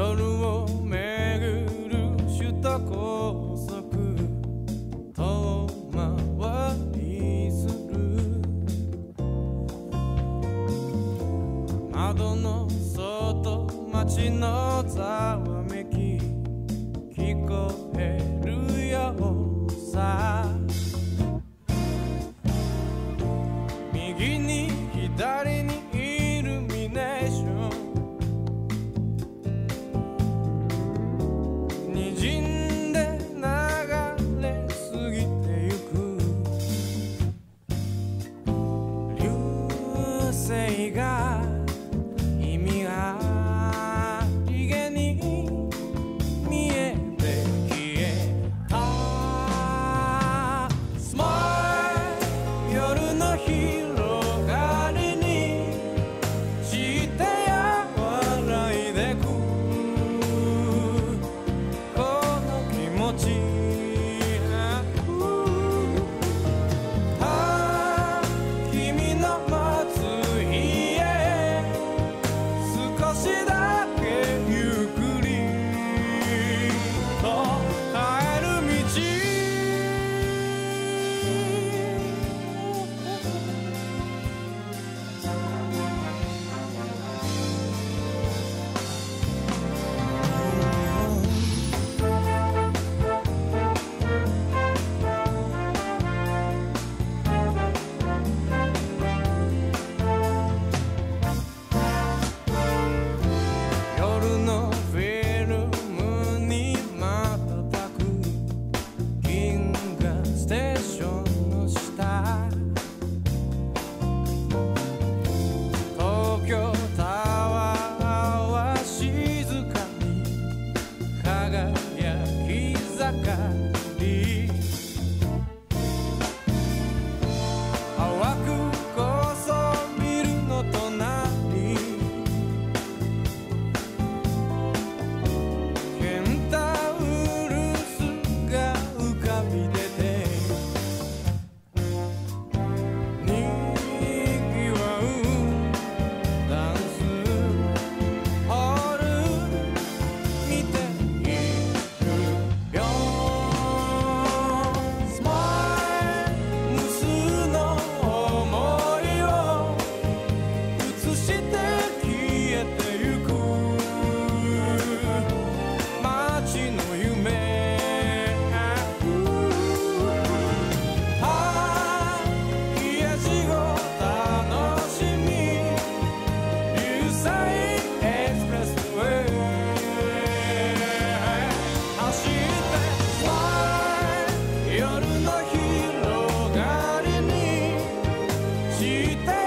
夜をめぐる首都高速遠回りする。窓の外街の沢 say God. acá. Lutter.